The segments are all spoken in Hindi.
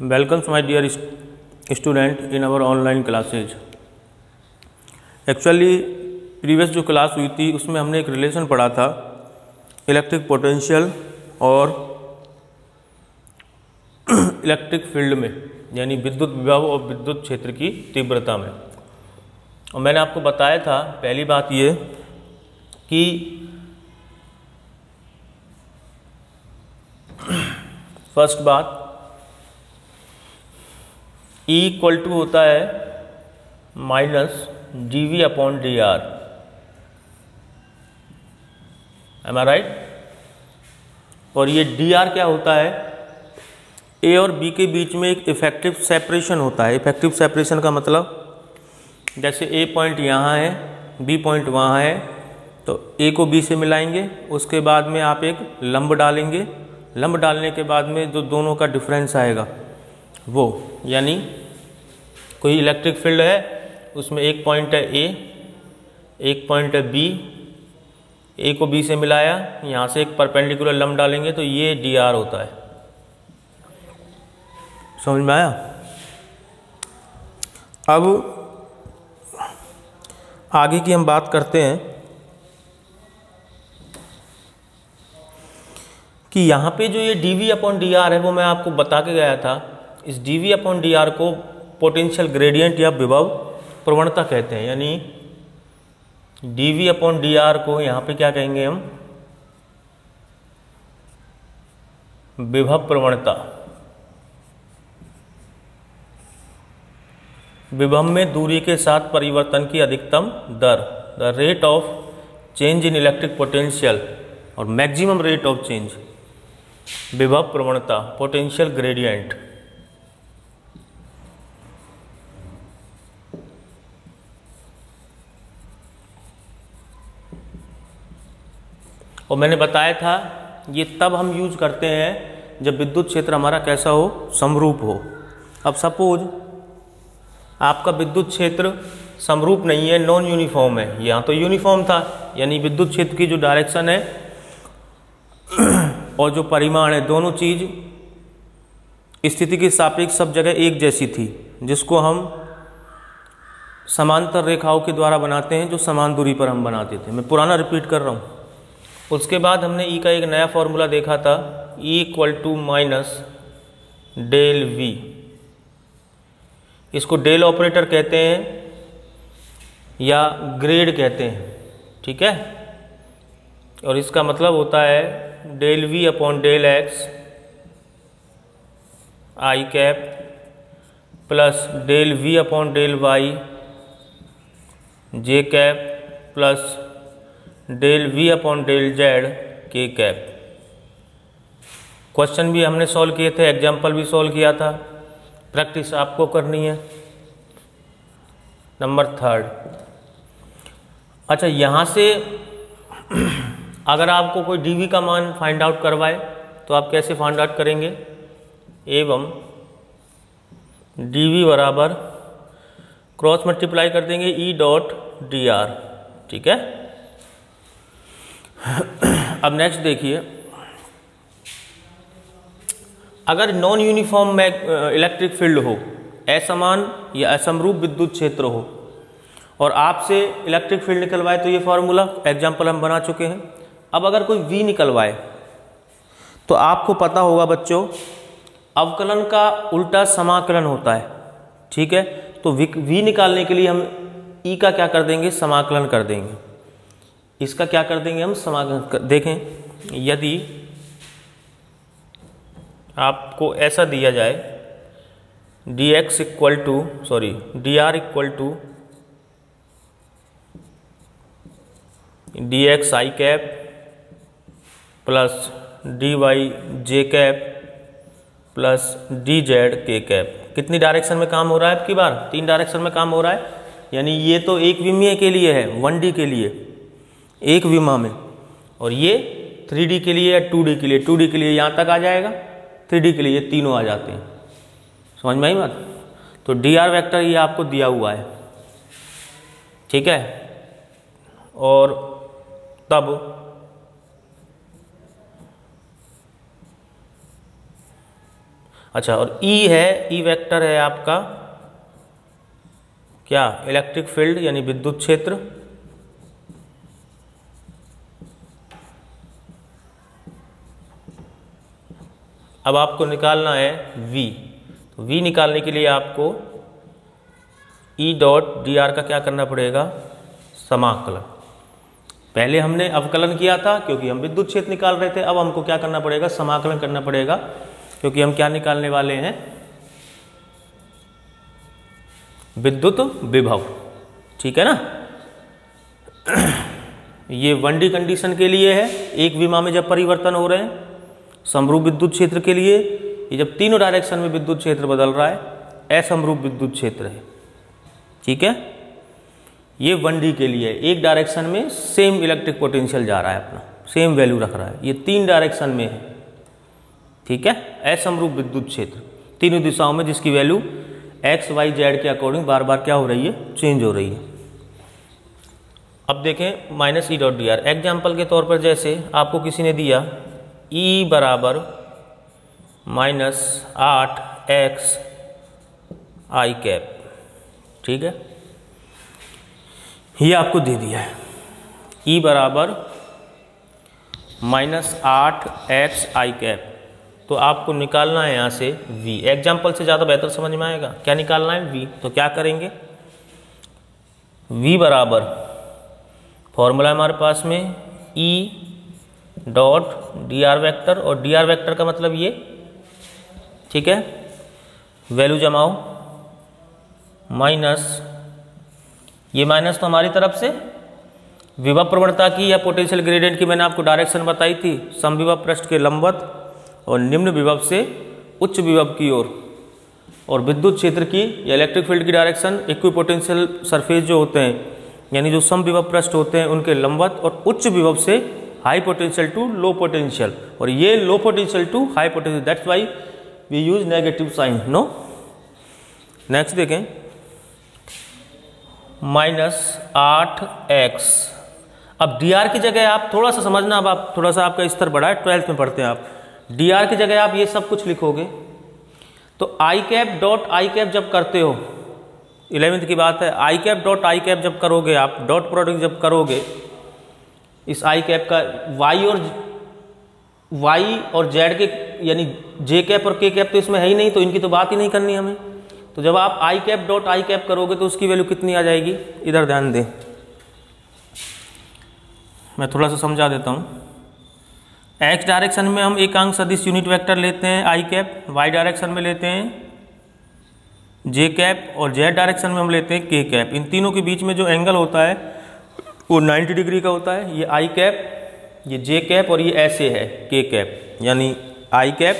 my dear st- student in our online classes. Actually previous जो क्लास हुई थी, उसमें हमने एक रिलेशन पढ़ा था इलेक्ट्रिक पोटेंशियल और इलेक्ट्रिक फ़ील्ड में, यानी विद्युत विभव और विद्युत क्षेत्र की तीव्रता में। और मैंने आपको बताया था, पहली बात ये कि फ़र्स्ट बात E इक्वल टू होता है minus d v upon d r am I right और ये डी आर क्या होता है? ए और बी के बीच में एक इफ़ेक्टिव सेपरेशन होता है। इफ़ेक्टिव सेपरेशन का मतलब जैसे ए पॉइंट यहाँ है बी पॉइंट वहाँ है तो ए को बी से मिलाएँगे, उसके बाद में आप एक लंब डालेंगे। लंब डालने के बाद में जो दोनों का डिफरेंस आएगा, वो, यानी कोई इलेक्ट्रिक फ़ील्ड है, उसमें एक पॉइंट है ए एक पॉइंट है बी ए को बी से मिलाया, यहाँ से एक परपेंडिकुलर लम डालेंगे तो ये डी आर होता है। समझ में आया? अब आगे की हम बात करते हैं कि यहाँ पे जो ये d v upon d r है वो मैं आपको बता के गया था, इस d v upon d r को पोटेंशियल ग्रेडियंट या विभव प्रवणता कहते हैं। यानी d v upon d r को यहाँ पे क्या कहेंगे हम? विभव प्रवणता। विभव में दूरी के साथ परिवर्तन की अधिकतम दर the rate of change in electric potential और मैक्सिमम रेट ऑफ़ चेंज विभव प्रवणता पोटेंशियल ग्रेडियंट और मैंने बताया था, ये तब हम यूज़ करते हैं जब विद्युत क्षेत्र हमारा कैसा हो, समरूप हो। अब सपोज़, आपका विद्युत क्षेत्र समरूप नहीं है नॉन यूनिफॉर्म है। यहाँ तो यूनिफॉर्म था, यानी विद्युत क्षेत्र की जो डायरेक्शन है और जो परिमाण है, दोनों चीज़ स्थिति के सापेक्ष सब जगह एक जैसी थी, जिसको हम समांतर रेखाओं के द्वारा बनाते हैं, जो समान दूरी पर हम बनाते थे। मैं पुराना रिपीट कर रहा हूँ। उसके बाद हमने ई का एक नया फॉर्मूला देखा था E equal to minus del v इसको डेल ऑपरेटर कहते हैं या ग्रेड कहते हैं, ठीक है? और इसका मतलब होता है del v upon del x i cap plus del v upon del y j cap plus del v upon del z k cap question भी हमने सॉल्व किए थे एग्ज़ाम्पल भी सॉल्व किया था। प्रैक्टिस आपको करनी है। नंबर थर्ड अच्छा यहाँ से अगर आपको कोई डीवी का मान फाइंड आउट करवाए तो आप कैसे फाइंड आउट करेंगे? एवं डीवी बराबर क्रॉस मल्टीप्लाई कर देंगे ई डॉट डी आर ठीक है? अब नेक्स्ट देखिए। अगर नॉन यूनिफॉर्म में इलेक्ट्रिक फ़ील्ड हो, असमान या असमरूप विद्युत क्षेत्र हो, और आपसे इलेक्ट्रिक फ़ील्ड निकलवाए तो ये फॉर्मूला एग्ज़ाम्पल हम बना चुके हैं। अब अगर कोई वी निकलवाए तो आपको पता होगा बच्चों, अवकलन का उल्टा समाकलन होता है, ठीक है? तो वी निकालने के लिए हम ई का क्या कर देंगे? समाकलन कर देंगे। इसका क्या कर देंगे हम? समाकलन देखें। यदि आपको ऐसा दिया जाए d x equal to sorry d r equal to d x i cap plus d y j cap plus d z k cap कितनी डायरेक्शन में काम हो रहा है आपकी बार? तीन डायरेक्शन में काम हो रहा है। यानी ये तो एक विमीय के लिए है वन डी के लिए। एक विमा में। और ये थ्री डी के लिए या टू डी के लिए? टू डी के लिए यहाँ तक आ जाएगा थ्री डी के लिए ये तीनों आ जाते हैं। समझ में आई बात? तो डी आर वैक्टर ये आपको दिया हुआ है। ठीक है? और तब अच्छा और ई e है ई e वेक्टर है आपका क्या? इलेक्ट्रिक फ़ील्ड यानी विद्युत क्षेत्र। अब आपको निकालना है V. तो V निकालने के लिए आपको E डॉट डी का क्या करना पड़ेगा? समाकलन। पहले हमने अवकलन किया था, क्योंकि हम विद्युत क्षेत्र निकाल रहे थे, अब हमको क्या करना पड़ेगा? समाकलन करना पड़ेगा, क्योंकि हम क्या निकालने वाले हैं? विद्युत विभव। ठीक है ना? ये वन डी कंडीशन के लिए है। एक विमा में जब परिवर्तन हो रहे हैं समरूप विद्युत क्षेत्र के लिए, ये जब तीनों डायरेक्शन में विद्युत क्षेत्र बदल रहा है, असमरूप विद्युत क्षेत्र है। ठीक है? ये वन डी के लिए, एक डायरेक्शन में सेम इलेक्ट्रिक पोटेंशियल जा रहा है अपना सेम वैल्यू रख रहा है। ये तीन डायरेक्शन में है। ठीक है? असमरूप विद्युत क्षेत्र, तीनों दिशाओं में जिसकी वैल्यू एक्स वाई जेड के अकॉर्डिंग बार बार क्या हो रही है? चेंज हो रही है। अब देखें minus E dot d r example के तौर पर जैसे आपको किसी ने दिया ई e बराबर माइनस आठ एक्स आई कैप ठीक है? ये आपको दे दिया है। ई e बराबर माइनस आठ एक्स आई कैप तो आपको निकालना है यहाँ से v. एग्ज़ाम्पल से ज़्यादा बेहतर समझ में आएगा। क्या निकालना है? V. तो क्या करेंगे? V बराबर फॉर्मूला हमारे पास में e dot d r vector और डी आर वैक्टर का मतलब ये ठीक है? वैल्यू जमाओ माइनस ये माइनस तो हमारी तरफ़ से विभव प्रवणता की या पोटेंशियल ग्रेडियंट की मैंने आपको डायरेक्शन बताई थी सम विभव पृष्ठ के लंबवत और निम्न विभव से उच्च विभव की ओर। और, विद्युत क्षेत्र की या इलेक्ट्रिक फ़ील्ड की डायरेक्शन इक्वी पोटेंशियल सरफेस जो होते हैं यानी जो सम विभव पृष्ठ होते हैं उनके लंबवत और उच्च विभव से high potential to low potential और ये low potential to high potential that's why we use negative sign no next देखें। माइनस आठ एक्स अब डी आर की जगह आप थोड़ा सा समझना, अब आप थोड़ा सा आपका स्तर बढ़ा है ट्वेल्थ में पढ़ते हैं आप। डी आर की जगह आप ये सब कुछ लिखोगे। तो i cap dot i cap जब करते हो इलेवेंथ की बात है i cap dot i cap जब करोगे आप डॉट प्रोडक्ट जब करोगे इस आई कैप का वाई और वाई और जेड के, यानी जे कैप और के कैप तो इसमें है ही नहीं तो इनकी तो बात ही नहीं करनी हमें। तो जब आप i cap dot i cap करोगे तो उसकी वैल्यू कितनी आ जाएगी? इधर ध्यान दें। मैं थोड़ा सा समझा देता हूँ। एक्स डायरेक्शन में हम एक अंक सदिश यूनिट वेक्टर लेते हैं आई कैप वाई डायरेक्शन में लेते हैं जे कैप और जेड डायरेक्शन में हम लेते हैं के कैप इन तीनों के बीच में जो एंगल होता है वो 90 डिग्री का होता है, ये आई कैप, ये जे कैप और ये ऐसे है, के कैप, यानी आई कैप,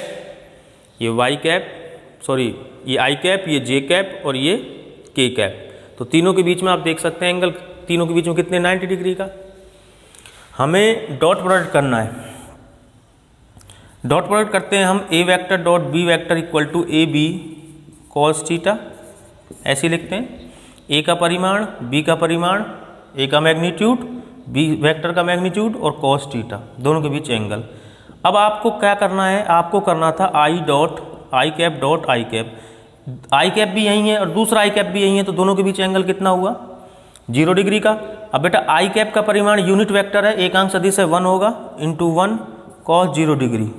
ये वाई कैप, सॉरी, ये आई कैप, ये जे कैप और ये के कैप। तो तीनों के बीच में आप देख सकते हैं एंगल, तीनों के बीच में कितने 90 डिग्री का। हमें डॉट प्रोडक्ट करना है। डॉट प्रोडक्ट करते हैं हम, a vector dot b vector equal to a b cos theta, ऐसे लिखते हैं। ए का परिमाण, बी का परिमाण ए का मैग्नीट्यूड बी वेक्टर का मैग्नीट्यूड और कॉस टीटा दोनों के बीच एंगल अब आपको क्या करना है? आपको करना था i dot i cap dot i cap i cap भी यही है और दूसरा आई कैप भी यही है तो दोनों के बीच एंगल कितना हुआ? ज़ीरो डिग्री का. अब बेटा आई कैप का परिमाण यूनिट वेक्टर है एक अंक सदिश है वन होगा into one cos zero degree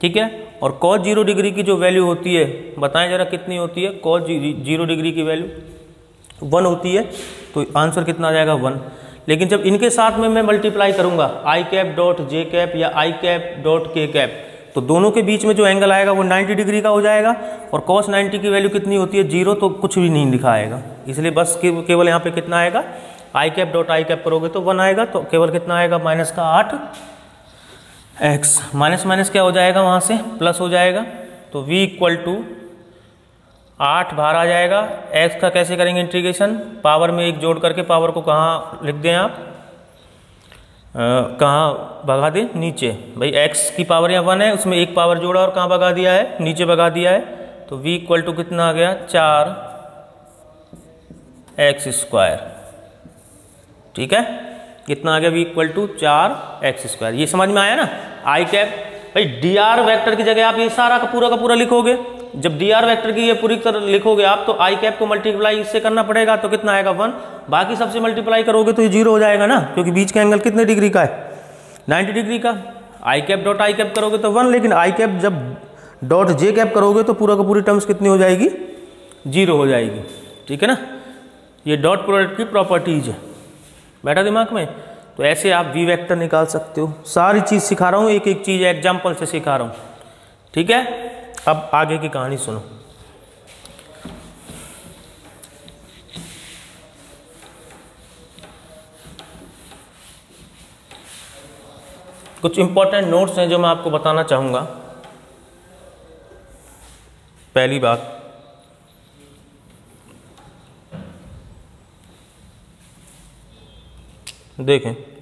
ठीक है? और कॉस ज़ीरो डिग्री की जो वैल्यू होती है, बताएँ जरा कितनी होती है? कॉस ज़ीरो डिग्री की वैल्यू वन होती है तो आंसर कितना आ जाएगा वन। लेकिन जब इनके साथ में मैं मल्टीप्लाई करूँगा i cap dot j cap या i cap dot k cap तो दोनों के बीच में जो एंगल आएगा वो 90 डिग्री का हो जाएगा और कॉस 90 की वैल्यू कितनी होती है ज़ीरो तो कुछ भी नहीं लिखा आएगा। इसलिए बस केवल यहाँ पे कितना आएगा? I cap dot i cap करोगे तो वन आएगा तो केवल कितना आएगा? माइनस का आठ। एक्स माइनस माइनस क्या हो जाएगा वहाँ से? प्लस हो जाएगा तो v इक्वल टू आठ बाहर आ जाएगा। एक्स का कैसे करेंगे इंटीग्रेशन पावर में एक जोड़ करके पावर को कहाँ लिख दें आप? कहाँ भगा दें? नीचे। भाई एक्स की पावर यहाँ वन है, उसमें एक पावर जोड़ा और कहाँ भगा दिया है? नीचे भगा दिया है। तो v इक्वल टू कितना आ गया? चार एक्स स्क्वायर ठीक है? कितना आ गया? V इक्वल टू चार एक्स स्क्वायर ये समझ में आया ना? आई कैप भाई डी आर वैक्टर की जगह आप ये सारा का पूरा का पूरा लिखोगे। जब डी आर वैक्टर की ये पूरी तरह लिखोगे आप तो आई कैप को मल्टीप्लाई इससे करना पड़ेगा तो कितना आएगा वन बाकी सबसे मल्टीप्लाई करोगे तो ये ज़ीरो हो जाएगा ना, क्योंकि बीच का एंगल कितने डिग्री का है? नाइन्टी डिग्री का। I cap dot i cap करोगे तो वन लेकिन आई कैप जब डॉट जे कैप करोगे तो पूरा का पूरी टर्म्स कितनी हो जाएगी? ज़ीरो हो जाएगी। ठीक है ना? ये डॉट प्रोडक्ट की प्रॉपर्टीज़ है। बैठा दिमाग में? तो ऐसे आप वी वेक्टर निकाल सकते हो। सारी चीज़ सिखा रहा हूँ एक एक चीज़ एग्ज़ाम्पल से सिखा रहा हूँ। ठीक है? अब आगे की कहानी सुनो। कुछ इंपॉर्टेंट नोट्स हैं जो मैं आपको बताना चाहूँगा। पहली बात। देखें।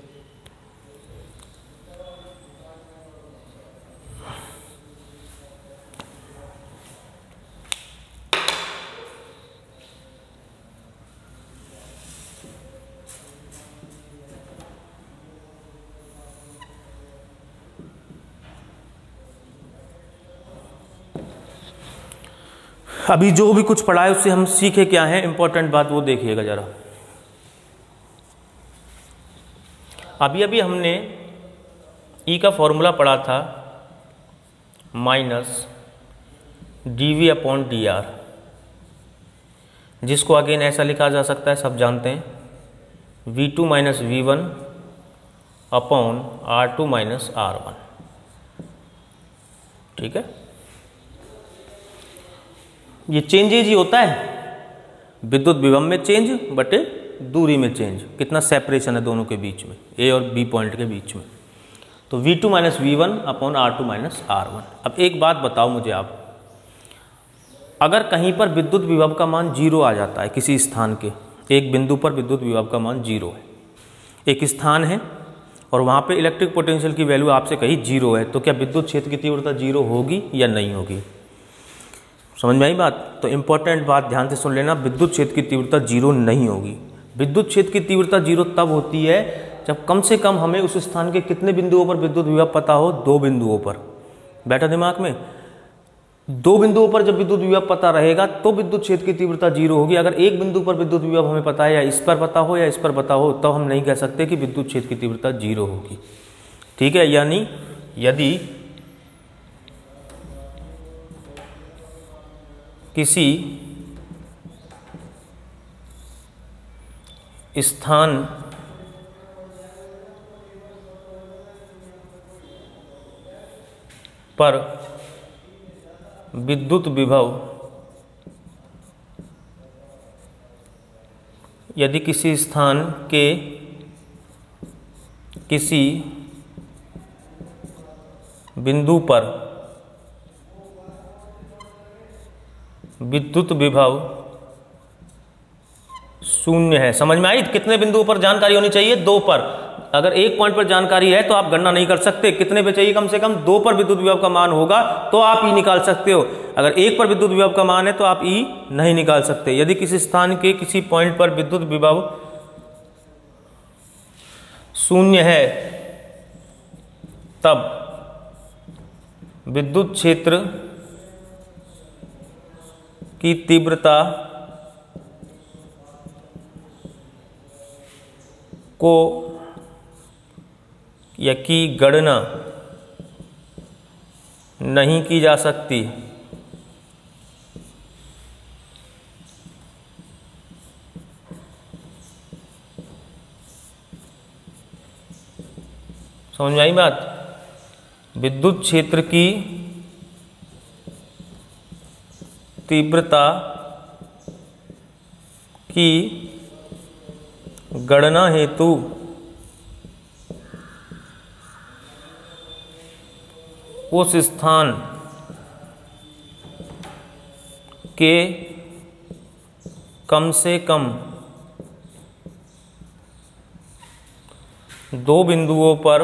अभी जो भी कुछ पढ़ा है, उससे हम सीखे क्या है? इंपॉर्टेंट बात वो देखिएगा ज़रा। अभी अभी हमने ई का फॉर्मूला पढ़ा था minus d v upon d r जिसको अगेन ऐसा लिखा जा सकता है, सब जानते हैं। V two minus v one upon r two minus r one ठीक है? ये चेंजेज ही होता है। विद्युत विभव में चेंज बटे दूरी में चेंज कितना सेपरेशन है दोनों के बीच में ए और बी पॉइंट के बीच में। तो V2 two minus v one upon r two minus r one अब एक बात बताओ मुझे आप। अगर कहीं पर विद्युत विभव का मान ज़ीरो आ जाता है किसी स्थान के, एक बिंदु पर विद्युत विभव का मान ज़ीरो है। एक स्थान है और वहाँ पे इलेक्ट्रिक पोटेंशियल की वैल्यू आपसे कही ज़ीरो है तो क्या विद्युत क्षेत्र की तीव्रता ज़ीरो होगी या नहीं होगी? समझ में आई बात? तो इंपॉर्टेंट बात ध्यान से सुन लेना, विद्युत क्षेत्र की तीव्रता ज़ीरो नहीं होगी। विद्युत क्षेत्र की तीव्रता ज़ीरो तब होती है जब कम से कम हमें उस स्थान के कितने बिंदुओं पर विद्युत विभव पता हो? दो बिंदुओं पर। बैठा दिमाग में। दो बिंदुओं पर जब विद्युत विभव पता रहेगा तो विद्युत क्षेत्र की तीव्रता ज़ीरो होगी। अगर एक बिंदु पर विद्युत विभव हमें पता है या इस पर पता हो या इस पर पता हो तो हम नहीं कह सकते कि विद्युत क्षेत्र की तीव्रता ज़ीरो होगी। ठीक है? यानी यदि किसी स्थान पर विद्युत विभव यदि किसी स्थान के किसी बिंदु पर विद्युत विभव शून्य है। समझ में आई? कितने बिंदुओं पर जानकारी होनी चाहिए? दो पर। अगर एक पॉइंट पर जानकारी है तो आप गणना नहीं कर सकते। कितने पे चाहिए कम से कम? दो पर विद्युत विभव का मान होगा तो आप ई निकाल सकते हो। अगर एक पर विद्युत विभव का मान है तो आप ई नहीं निकाल सकते। यदि किसी स्थान के किसी पॉइंट पर विद्युत विभव शून्य है, तब विद्युत क्षेत्र की तीव्रता को या की गणना नहीं की जा सकती। समझ में आई बात? विद्युत क्षेत्र की तीव्रता की गणना हेतु उस स्थान के कम से कम दो बिंदुओं पर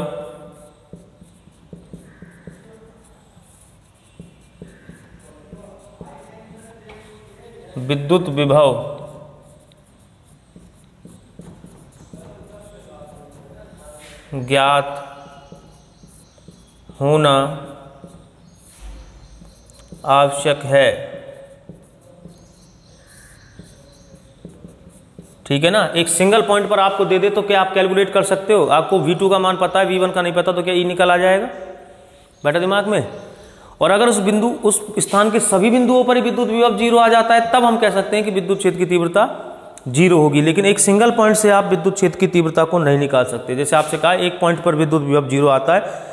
विद्युत विभव। ज्ञात होना आवश्यक है। ठीक है ना? एक सिंगल पॉइंट पर आपको दे दे तो क्या आप कैलकुलेट कर सकते हो? आपको V2 का मान पता है V1 का नहीं पता तो क्या e निकल आ जाएगा? बैठा दिमाग में। और अगर उस बिंदु, उस स्थान के सभी बिंदुओं पर विद्युत विभव ज़ीरो आ जाता है, तब हम कह सकते हैं कि विद्युत क्षेत्र की तीव्रता ज़ीरो होगी। लेकिन एक सिंगल पॉइंट से आप विद्युत क्षेत्र की तीव्रता को नहीं निकाल सकते। जैसे आपसे कहा, एक पॉइंट पर विद्युत विभव ज़ीरो आता है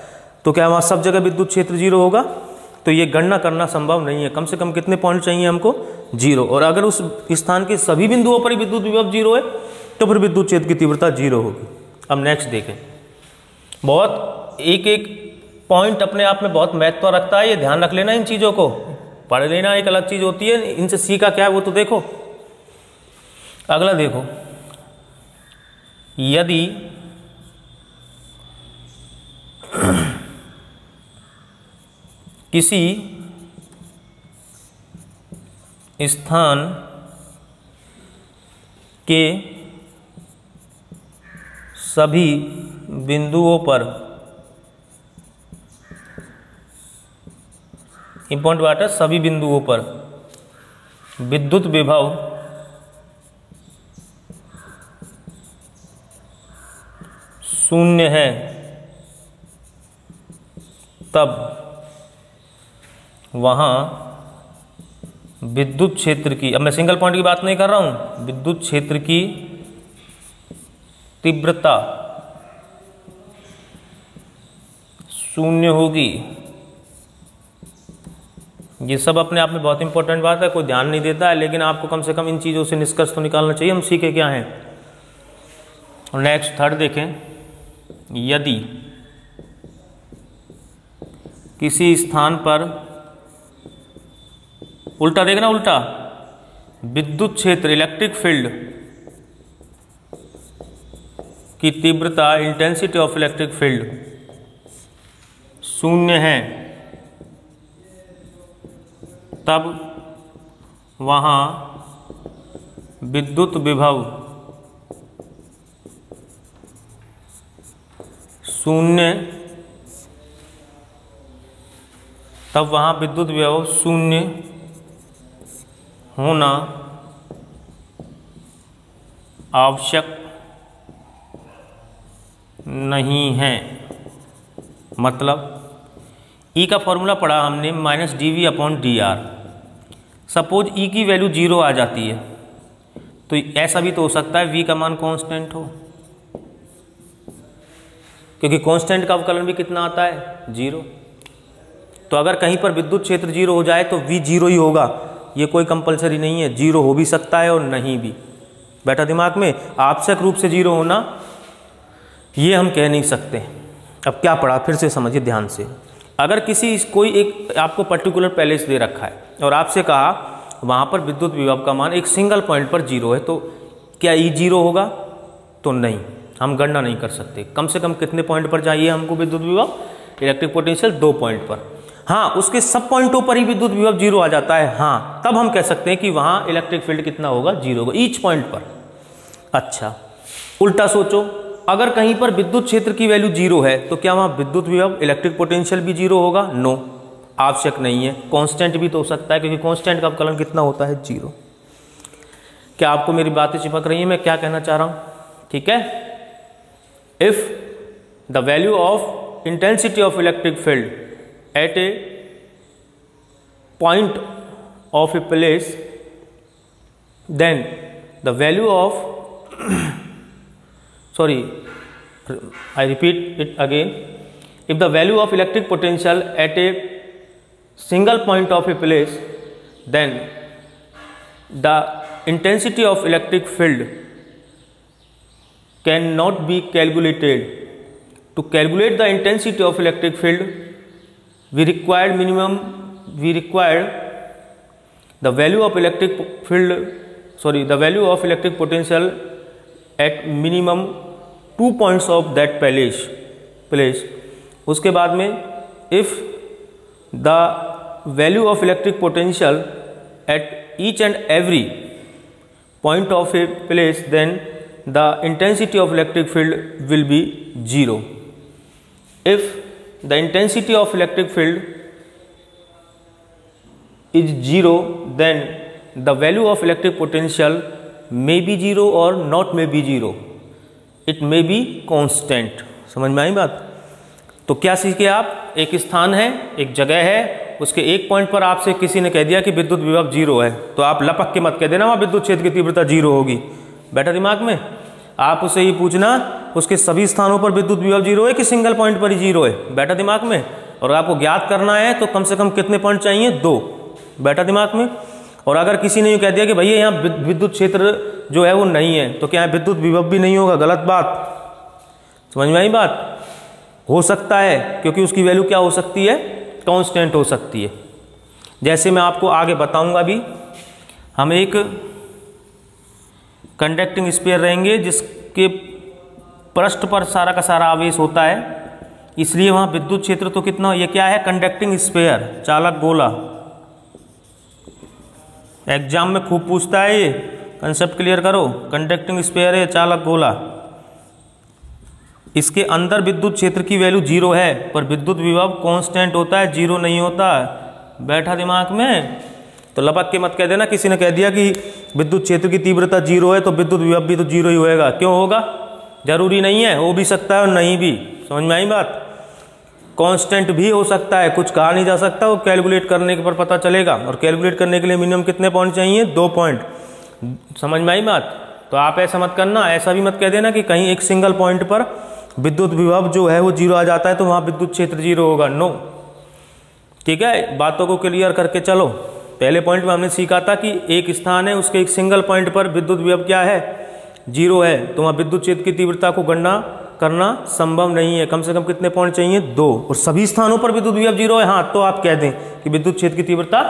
तो क्या वहाँ सब जगह विद्युत क्षेत्र ज़ीरो होगा? तो ये गणना करना संभव नहीं है। कम से कम कितने पॉइंट चाहिए हमको? ज़ीरो। और अगर उस स्थान के सभी बिंदुओं पर विद्युत विभव ज़ीरो है तो फिर विद्युत क्षेत्र की तीव्रता ज़ीरो होगी। अब नेक्स्ट देखें। बहुत एक एक पॉइंट अपने आप में बहुत महत्व रखता है, ये ध्यान रख लेना इन चीज़ों को। पढ़ लेना एक अलग चीज़ होती है, इनसे सीखा क्या है वो तो देखो। अगला देखो। यदि किसी स्थान के सभी बिंदुओं पर इंपॉर्टेंट बात है सभी बिंदुओं पर। विद्युत विभव शून्य है। तब वहाँ विद्युत क्षेत्र की, अब मैं सिंगल पॉइंट की बात नहीं कर रहा हूँ। विद्युत क्षेत्र की तीव्रता शून्य होगी। ये सब अपने आप में बहुत इंपॉर्टेंट बात है, कोई ध्यान नहीं देता है, लेकिन आपको कम से कम इन चीज़ों से निष्कर्ष तो निकालना चाहिए, हम सीखे क्या हैं। और नेक्स्ट थर्ड देखें। यदि किसी स्थान पर उल्टा देखना उल्टा, विद्युत क्षेत्र इलेक्ट्रिक फ़ील्ड की तीव्रता इंटेंसिटी ऑफ़ इलेक्ट्रिक फ़ील्ड शून्य है। तब वहाँ विद्युत विभव शून्य, तब वहाँ विद्युत विभव शून्य होना आवश्यक नहीं है। मतलब ई e का फॉर्मूला पढ़ा हमने minus d v upon d r suppose E की वैल्यू ज़ीरो आ जाती है तो ऐसा भी तो हो सकता है वी का मान कांस्टेंट हो। क्योंकि कांस्टेंट का अवकलन भी कितना आता है? ज़ीरो। तो अगर कहीं पर विद्युत क्षेत्र ज़ीरो हो जाए तो वी ज़ीरो ही होगा। ये कोई कंपलसरी नहीं है। ज़ीरो हो भी सकता है और नहीं भी। बैठा दिमाग में, आवश्यक रूप से ज़ीरो होना, ये हम कह नहीं सकते। अब क्या पढ़ा? फिर से समझिए ध्यान से। अगर किसी कोई एक आपको पर्टिकुलर पैलेस दे रखा है और आपसे कहा, वहाँ पर विद्युत विभव का मान एक सिंगल पॉइंट पर ज़ीरो है तो क्या ई ज़ीरो होगा? तो नहीं। हम गणना नहीं कर सकते। कम से कम कितने पॉइंट पर चाहिए हमको विद्युत विभव? इलेक्ट्रिक पोटेंशियल दो पॉइंट पर। हाँ उसके सब पॉइंटों पर ही विद्युत विभव ज़ीरो आ जाता है। हाँ तब हम कह सकते हैं कि वहाँ इलेक्ट्रिक फ़ील्ड कितना होगा? ज़ीरो होगा। ईच पॉइंट पर। अच्छा। उल्टा सोचो। अगर कहीं पर विद्युत क्षेत्र की वैल्यू ज़ीरो है तो क्या वहाँ विद्युत विभव इलेक्ट्रिक पोटेंशियल भी ज़ीरो होगा? नो आवश्यक नहीं है। कांस्टेंट भी तो हो सकता है, क्योंकि कांस्टेंट का अवकलन कितना होता है? ज़ीरो। क्या आपको मेरी बातें चिपक रही है? मैं क्या कहना चाह रहा हूँ? ठीक है? If the value of intensity of electric field at a point of a place then the value of sorry. I repeat it again. If the value of electric potential at a single point of a place then the intensity of electric field cannot be calculated. To calculate the intensity of electric field we require minimum we require the value of electric field sorry the value of electric potential at minimum two points of that palace place उसके बाद में if the value of electric potential at each and every point of a place then the intensity of electric field will be zero if the intensity of electric field is zero then the value of electric potential may be zero और not may be zero it may be constant. समझ में आई बात? तो क्या सीखे आप? एक स्थान है, एक जगह है, उसके एक पॉइंट पर आपसे किसी ने कह दिया कि विद्युत विभव ज़ीरो है। तो आप लपक के मत कह देना, वहाँ विद्युत क्षेत्र की तीव्रता ज़ीरो होगी। बैठा दिमाग में? आप उसे ये पूछना, उसके सभी स्थानों पर विद्युत विभव ज़ीरो है कि सिंगल पॉइंट पर ही ज़ीरो है? बैठा दिमाग में? और आपको ज्ञात करना है तो कम से कम कितने पॉइंट चाहिए? दो। बैठा दिमाग में? और अगर किसी ने ये कह दिया कि भैया यहाँ विद्युत क्षेत्र जो है वो नहीं है तो क्या विद्युत विभव भी नहीं होगा? गलत बात। समझ में आई बात? हो सकता है, क्योंकि उसकी वैल्यू क्या हो सकती है? कांस्टेंट हो सकती है। जैसे मैं आपको आगे बताऊँगा भी, हम एक कंडक्टिंग स्पेयर रहेंगे, जिसके पृष्ठ पर सारा का सारा आवेश होता है। इसलिए वहाँ विद्युत क्षेत्र तो कितना, ये क्या है? कंडक्टिंग स्पेयर चालक गोला। एग्ज़ाम में खूब पूछता है ये। कंसेप्ट क्लियर करो। कंडक्टिंग स्पेयर है, चालक गोला इसके अंदर विद्युत क्षेत्र की वैल्यू ज़ीरो है, पर विद्युत विभव कांस्टेंट होता है ज़ीरो नहीं होता। बैठा दिमाग में? तो लपक के मत कह देना, किसी ने कह दिया कि विद्युत क्षेत्र की तीव्रता ज़ीरो है तो विद्युत विभव भी तो ज़ीरो ही होएगा। क्यों होगा? ज़रूरी नहीं है, हो भी सकता है और नहीं भी। समझ में आई बात? कांस्टेंट भी हो सकता है। कुछ कहा नहीं जा सकता, वो कैलकुलेट करने के पर पता चलेगा। और कैलकुलेट करने के लिए मिनिमम कितने पॉइंट चाहिए? दो पॉइंट समझ में आई बात? तो आप ऐसा मत करना, ऐसा भी मत कह देना कि कहीं एक सिंगल पॉइंट पर विद्युत विभव जो है वो ज़ीरो आ जाता है तो वहाँ विद्युत क्षेत्र ज़ीरो होगा। नो ठीक है? बातों को क्लियर करके चलो। पहले पॉइंट में हमने सीखा था कि एक स्थान है, उसके एक सिंगल पॉइंट पर विद्युत विभव क्या है? ज़ीरो है। तो वहाँ विद्युत क्षेत्र की तीव्रता को गणना करना संभव नहीं है। कम से कम कितने पॉइंट चाहिए? दो। और सभी स्थानों पर विद्युत विभव ज़ीरो है। हाँ तो आप कह दें कि विद्युत क्षेत्र की तीव्रता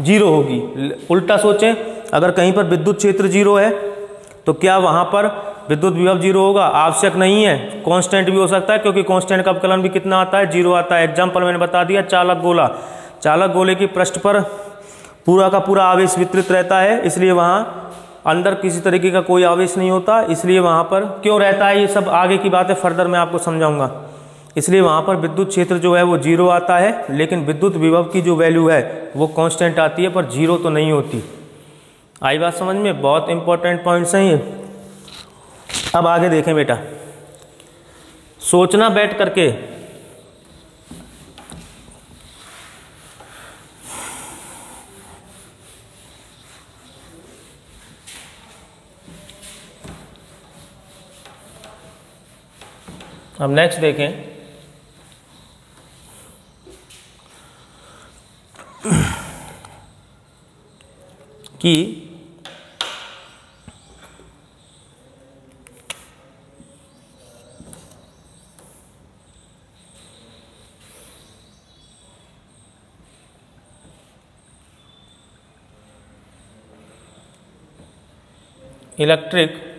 ज़ीरो होगी। उल्टा सोचें, अगर कहीं पर विद्युत क्षेत्र ज़ीरो है तो क्या वहाँ पर विद्युत विभव ज़ीरो होगा? आवश्यक नहीं है। कांस्टेंट भी हो सकता है, क्योंकि कांस्टेंट का अवकलन भी कितना आता है? ज़ीरो आता है। एग्ज़ाम्पल मैंने बता दिया, चालक गोला। चालक गोले की पृष्ठ पर पूरा का पूरा आवेश वितरित रहता है, इसलिए वहाँ अंदर किसी तरीके का कोई आवेश नहीं होता, इसलिए वहाँ पर क्यों रहता है ये सब आगे की बातें फर्दर मैं आपको समझाऊँगा। इसलिए वहाँ पर विद्युत क्षेत्र जो है वो ज़ीरो आता है, लेकिन विद्युत विभव की जो वैल्यू है, वो कांस्टेंट आती है, पर ज़ीरो तो नहीं होती। आई बात समझ में? बहुत इंपॉर्टेंट पॉइंट्स हैं ये। अब आगे देखें बेटा। सोचना बैठ करके अब नेक्स्ट देखें। कि electric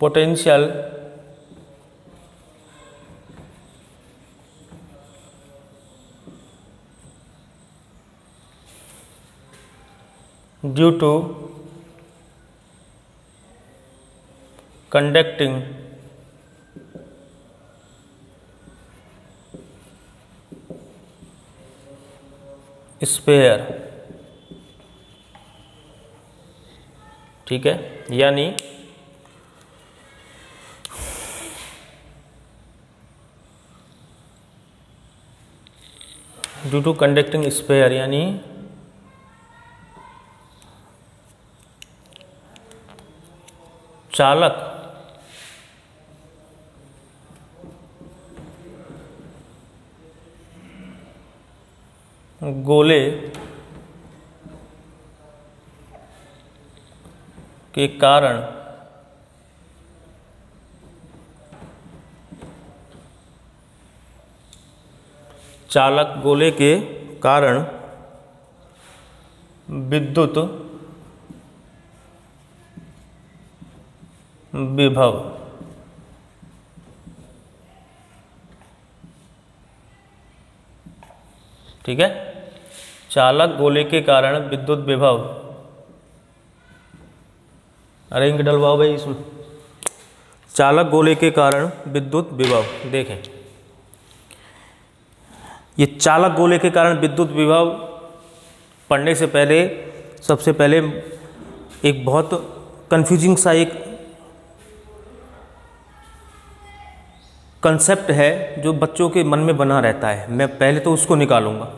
potential due to conducting sphere ठीक है? यानी ड्यू टू कंडक्टिंग स्पेयर यानी चालक गोले के कारण चालक गोले के कारण विद्युत विभव। ठीक है? चालक गोले के कारण विद्युत विभव। अरे इंक डलवाओ भाई इसमें। चालक गोले के कारण विद्युत विभव, देखें। ये चालक गोले के कारण विद्युत विभव पढ़ने से पहले, सबसे पहले एक बहुत कंफ्यूजिंग सा एक कंसेप्ट है जो बच्चों के मन में बना रहता है। मैं पहले तो उसको निकालूँगा।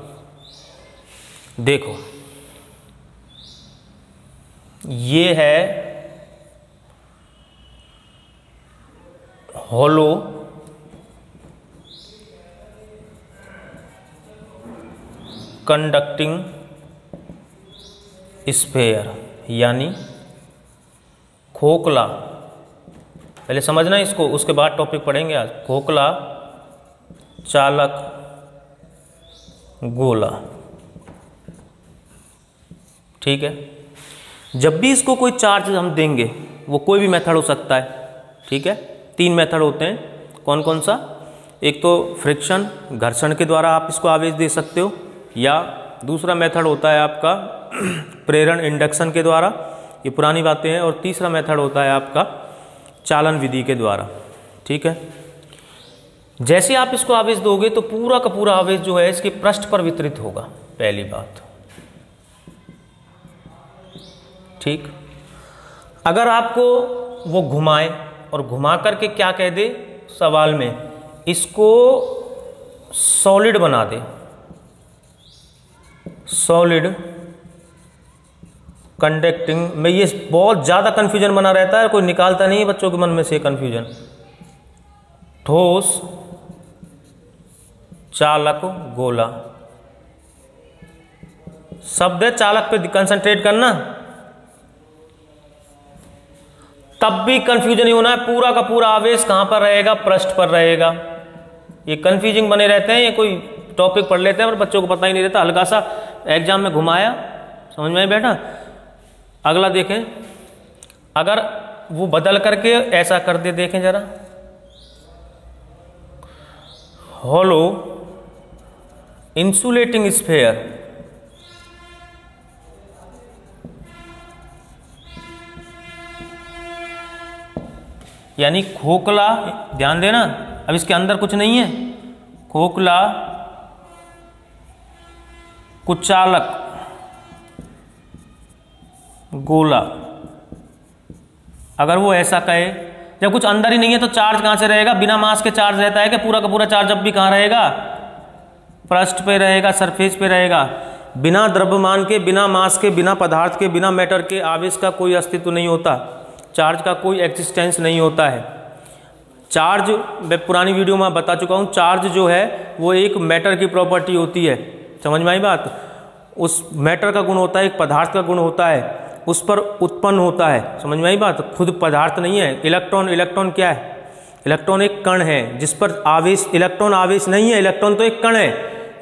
देखो, ये है हॉलो कंडक्टिंग स्फेयर यानी खोखला। पहले समझना इसको, उसके बाद टॉपिक पढ़ेंगे आज। खोखला, चालक, गोला। ठीक है? जब भी इसको कोई चार्ज हम देंगे, वो कोई भी मेथड हो सकता है। ठीक है? तीन मेथड होते हैं। कौन कौन सा? एक तो फ्रिक्शन घर्षण के द्वारा आप इसको आवेश दे सकते हो। या दूसरा मेथड होता है आपका प्रेरण इंडक्शन के द्वारा, ये पुरानी बातें हैं, और तीसरा मेथड होता है आपका चालन विधि के द्वारा, ठीक है? जैसे आप इसको आवेश दोगे तो पूरा का पूरा आवेश जो है इसके पृष्ठ पर वितरित होगा, पहली बात। ठीक? अगर आपको वो घुमाए, और घुमा करके क्या कह दे, सवाल में, इसको सॉलिड बना दे सॉलिड कंडक्टिंग में ये बहुत ज़्यादा कन्फ्यूज़न बना रहता है, कोई निकालता नहीं है बच्चों के मन में से कन्फ्यूज़न ठोस, चालक, गोला। शब्द है चालक पे कंसंट्रेट करना। तब भी कंफ्यूजन ही होना है, पूरा का पूरा आवेश कहाँ पर रहेगा? पृष्ठ पर रहेगा। ये कंफ्यूजिंग बने रहते हैं, ये कोई टॉपिक पढ़ लेते हैं और बच्चों को पता ही नहीं रहता। हल्का सा एग्ज़ाम में घुमाया। समझ में बैठा अगला देखें। अगर वो बदल करके ऐसा कर दे, देखें जरा। हॉलो इंसुलेटिंग स्फेयर यानी खोखला, ध्यान देना, अब इसके अंदर कुछ नहीं है। खोखला कुचालक, गोला। अगर वो ऐसा कहे, जब कुछ अंदर ही नहीं है तो चार्ज कहाँ से रहेगा? बिना मास के चार्ज रहता है कि पूरा का पूरा चार्ज अब भी कहाँ रहेगा? पृष्ठ पे रहेगा सरफेस पे रहेगा। बिना द्रव्यमान के, बिना मास के, बिना पदार्थ के, बिना मैटर के आवेश का कोई अस्तित्व नहीं होता। चार्ज का कोई एक्सिस्टेंस नहीं होता है। चार्ज मैं पुरानी वीडियो में बता चुका हूँ चार्ज जो है, वो एक मैटर की प्रॉपर्टी होती है। समझ में आई बात? उस मैटर का गुण होता है, एक पदार्थ का गुण होता है, उस पर उत्पन्न होता है। समझ में आई बात? खुद पदार्थ नहीं है। इलेक्ट्रॉन इलेक्ट्रॉन क्या है? इलेक्ट्रॉन एक कण है, जिस पर आवेश, इलेक्ट्रॉन आवेश नहीं है, इलेक्ट्रॉन तो एक कण है,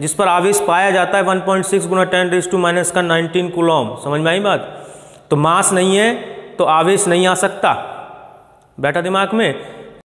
जिस पर आवेश पाया जाता है 1.6 पॉइंट सिक्स गुना टेन रेस टू माइनस का 19 कुलॉम। समझ में आई बात? तो मास नहीं है तो आवेश नहीं आ सकता। बैठा दिमाग में?